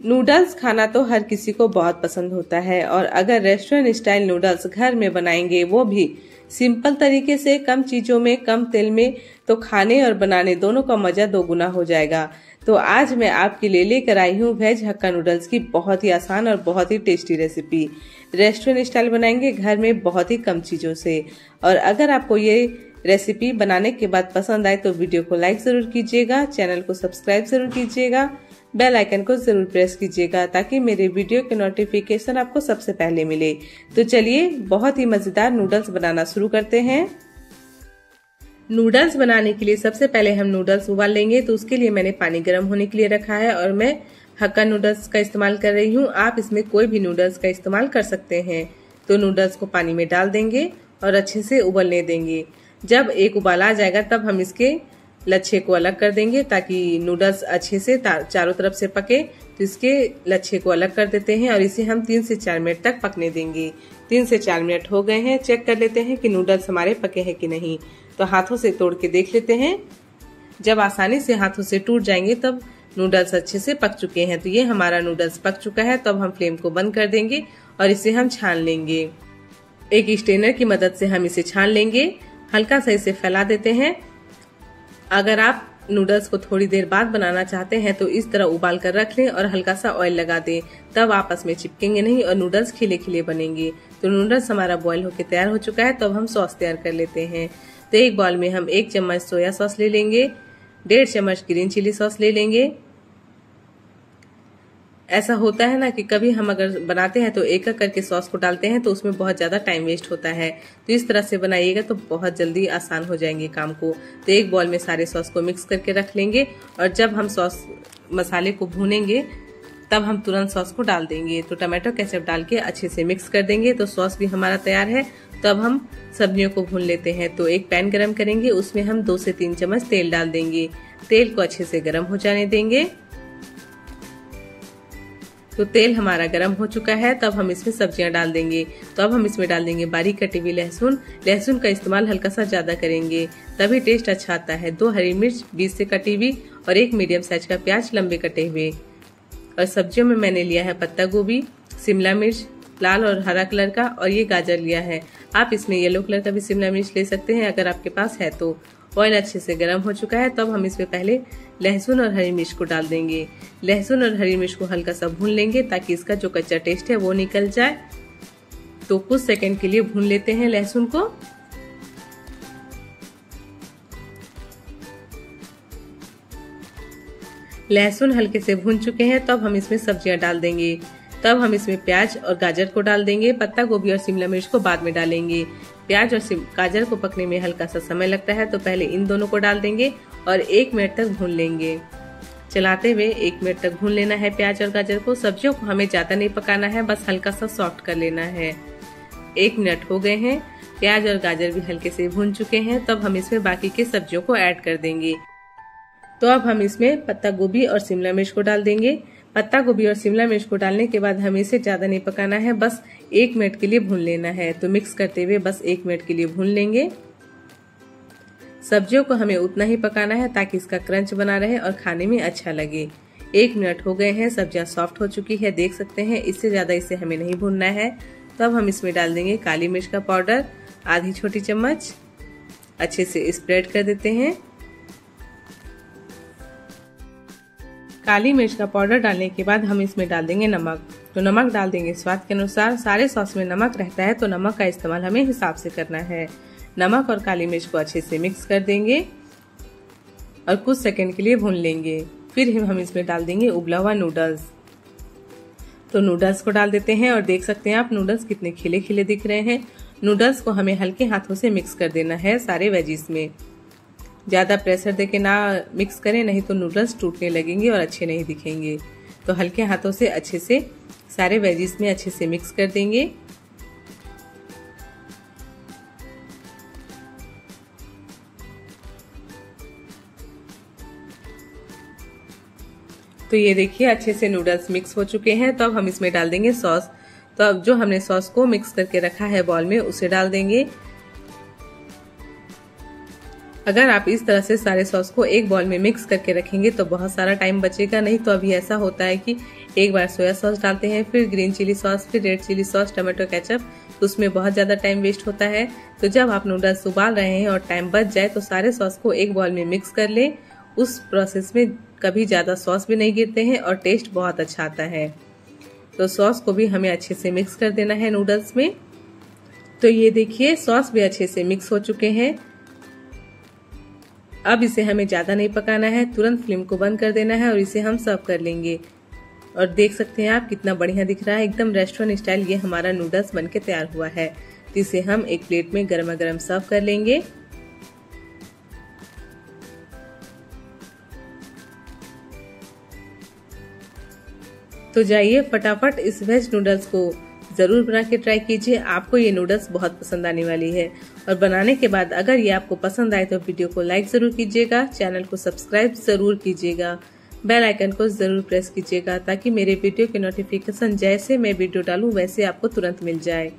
Noodles खाना तो हर किसी को बहुत पसंद होता है, और अगर रेस्टोरेंट स्टाइल नूडल्स घर में बनाएँगे, वो भी सिंपल तरीके से, कम चीज़ों में, कम तेल में तो खाने और बनाने दोनों का मज़ा दोगुना हो जाएगा। तो आज मैं आपके लिए लेकर आई हूँ वेज हक्का नूडल्स की बहुत ही आसान और बहुत ही टेस्टी रेसिपी। रेस्टोरेंट स्टाइल बनाएँगे घर में बहुत ही कम चीज़ों से। और अगर आपको ये रेसिपी बनाने के बाद पसंद आए तो वीडियो को लाइक ज़रूर कीजिएगा, चैनल को सब्सक्राइब ज़रूर कीजिएगा बेल आइकन को ज़रूर प्रेस कीजिएगा ताकि मेरे वीडियो के नोटिफिकेशन आपको सबसे पहले मिले। तो चलिए, बहुत ही मज़ेदार नूडल्स बनाना शुरू करते हैं। नूडल्स बनाने के लिए सबसे पहले हम नूडल्स उबाल लेंगे तो उसके लिए मैंने पानी गर्म होने के लिए रखा है और मैं हक्का नूडल्स का इस्तेमाल कर रही हूँ। आप इसमें कोई भी नूडल्स का इस्तेमाल कर सकते हैं। तो नूडल्स को पानी में डाल देंगे और अच्छे से उबलने देंगे। जब एक उबाल आ जाएगा, तब हम इसके लच्छे को अलग कर देंगे ताकि नूडल्स अच्छे से चारों तरफ़ से पके तो इसके लच्छे को अलग कर देते हैं और इसे हम तीन से चार मिनट तक पकने देंगे। तीन से चार मिनट हो गए हैं, चेक कर लेते हैं कि नूडल्स हमारे पके हैं कि नहीं। तो हाथों से तोड़ के देख लेते हैं। जब आसानी से हाथों से टूट जाएँगे, तब नूडल्स अच्छे से पक चुके हैं। तो ये हमारा नूडल्स पक चुका है, तब हम फ्लेम को बंद कर देंगे और इसे हम छान लेंगे। एक स्टेनर की मदद से हम इसे छान लेंगे। हल्का सा इसे फैला देते हैं। अगर आप नूडल्स को थोड़ी देर बाद बनाना चाहते हैं तो इस तरह उबाल कर रख लें और हल्का सा ऑयल लगा दें। तब आपस में चिपकेंगे नहीं और नूडल्स खिले खिले बनेंगे। तो नूडल्स हमारा बॉयल होकर तैयार हो चुका है तब हम सॉस तैयार कर लेते हैं। तो एक बॉल में हम एक चम्मच सोया सॉस ले लेंगे, डेढ़ चम्मच ग्रीन चिली सॉस ले लेंगे। ऐसा होता है ना कि कभी हम अगर बनाते हैं तो एक एक करके सॉस को डालते हैं तो उसमें बहुत ज़्यादा टाइम वेस्ट होता है। तो इस तरह से बनाइएगा तो बहुत जल्दी आसान हो जाएँगे काम को। तो एक बॉल में सारे सॉस को मिक्स करके रख लेंगे और जब हम सॉस मसाले को भूनेंगे, तब हम तुरंत सॉस को डाल देंगे। तो टमाटो केचप डाल के अच्छे से मिक्स कर देंगे तो सॉस भी हमारा तैयार है। तो अब हम सब्जियों को भून लेते हैं। तो एक पैन गरम करेंगे, उसमें हम दो से तीन चम्मच तेल डाल देंगे। तेल को अच्छे से गर्म हो जाने देंगे। तो तेल हमारा गर्म हो चुका है, तब हम इसमें सब्ज़ियाँ डाल देंगे। तो अब हम इसमें डाल देंगे बारीक कटी हुई लहसुन। लहसुन का इस्तेमाल हल्का सा ज़्यादा करेंगे, तभी टेस्ट अच्छा आता है। दो हरी मिर्च, बीस से कटी हुई और एक मीडियम साइज़ का प्याज लंबे कटे हुए। और सब्जियों में मैंने लिया है पत्ता गोभी, शिमला मिर्च, लाल और हरा कलर का, और ये गाजर लिया है। आप इसमें येलो कलर का भी शिमला मिर्च ले सकते हैं, अगर आपके पास है तो। ऑयल अच्छे से गर्म हो चुका है, तब हम इसमें पहले लहसुन और हरी मिर्च को डाल देंगे। लहसुन और हरी मिर्च को हल्का सा भून लेंगे ताकि इसका जो कच्चा टेस्ट है वो निकल जाए। तो कुछ सेकंड के लिए भून लेते हैं लहसुन को। लहसुन हल्के से भून चुके हैं, तब हम इसमें सब्ज़ियाँ डाल देंगे। तब हम इसमें प्याज और गाजर को डाल देंगे, पत्ता गोभी और शिमला मिर्च को बाद में डालेंगे। प्याज और गाजर को पकने में हल्का सा समय लगता है तो पहले इन दोनों को डाल देंगे और एक मिनट तक भून लेंगे। चलाते हुए एक मिनट तक भून लेना है प्याज और गाजर को। सब्जियों को हमें ज़्यादा नहीं पकाना है, बस हल्का सा सॉफ्ट कर लेना है। एक मिनट हो गए हैं। प्याज और गाजर भी हल्के से भून चुके हैं, तब हम इसमें बाकी के सब्जियों को ऐड कर देंगे। तो अब हम इसमें पत्ता गोभी और शिमला मिर्च को डाल देंगे। पत्ता गोभी और शिमला मिर्च को डालने के बाद हमें इसे ज़्यादा नहीं पकाना है, बस एक मिनट के लिए भून लेना है। तो मिक्स करते हुए बस एक मिनट के लिए भून लेंगे। सब्जियों को हमें उतना ही पकाना है ताकि इसका क्रंच बना रहे और खाने में अच्छा लगे। एक मिनट हो गए हैं, सब्ज़ियाँ सॉफ्ट हो चुकी है, देख सकते हैं, इससे ज़्यादा इसे हमें नहीं भूनना है। तो अब हम इसमें डाल देंगे काली मिर्च का पाउडर, आधी छोटी चम्मच, अच्छे से स्प्रेड कर देते हैं। काली मिर्च का पाउडर डालने के बाद हम इसमें डाल देंगे नमक। तो नमक डाल देंगे स्वाद के अनुसार, सारे सॉस में नमक रहता है तो नमक का इस्तेमाल हमें हिसाब से करना है। नमक और काली मिर्च को अच्छे से मिक्स कर देंगे और कुछ सेकंड के लिए भून लेंगे। फिर हम इसमें डाल देंगे उबला हुआ नूडल्स। तो नूडल्स को डाल देते हैं और देख सकते हैं आप, नूडल्स कितने खिले खिले दिख रहे हैं। नूडल्स को हमें हल्के हाथों से मिक्स कर देना है सारे वेजिस में। ज़्यादा प्रेशर देके ना मिक्स करें, नहीं तो नूडल्स टूटने लगेंगे और अच्छे नहीं दिखेंगे। तो हल्के हाथों से अच्छे से सारे वेजिस में अच्छे से मिक्स कर देंगे। तो ये देखिए, अच्छे से नूडल्स मिक्स हो चुके हैं। तो अब हम इसमें डाल देंगे सॉस। तो अब जो हमने सॉस को मिक्स करके रखा है बॉल में, उसे डाल देंगे। अगर आप इस तरह से सारे सॉस को एक बॉल में मिक्स करके रखेंगे तो बहुत सारा टाइम बचेगा। नहीं तो अभी ऐसा होता है कि एक बार सोया सॉस डालते हैं, फिर ग्रीन चिली सॉस फिर red chilli sauce tomato ketchup तो उसमें बहुत ज़्यादा टाइम वेस्ट होता है। तो जब आप नूडल्स उबाल रहे हैं और टाइम बच जाए तो सारे सॉस को एक बॉल में मिक्स कर ले। उस प्रोसेस में कभी ज़्यादा सॉस भी नहीं गिरते हैं और टेस्ट बहुत अच्छा आता है। तो सॉस को भी हमें अच्छे से मिक्स कर देना है नूडल्स में। तो ये देखिए सॉस भी अच्छे से मिक्स हो चुके हैं। अब इसे हमें ज़्यादा नहीं पकाना है, तुरंत फ्लेम को बंद कर देना है और इसे हम सर्व कर लेंगे। और देख सकते हैं आप कितना बढ़िया दिख रहा है, एकदम रेस्टोरेंट स्टाइल ये हमारा नूडल्स बनके तैयार हुआ है। तो इसे हम एक प्लेट में गर्मा गर्म सर्व कर लेंगे। तो जाइए फटाफट इस वेज नूडल्स को ज़रूर बना के ट्राई कीजिए। आपको ये नूडल्स बहुत पसंद आने वाली है। और बनाने के बाद अगर ये आपको पसंद आए तो वीडियो को लाइक ज़रूर कीजिएगा चैनल को सब्सक्राइब ज़रूर कीजिएगा। बेल आइकन को ज़रूर प्रेस कीजिएगा ताकि मेरे वीडियो के नोटिफिकेशन जैसे मैं वीडियो डालूं, वैसे आपको तुरंत मिल जाए।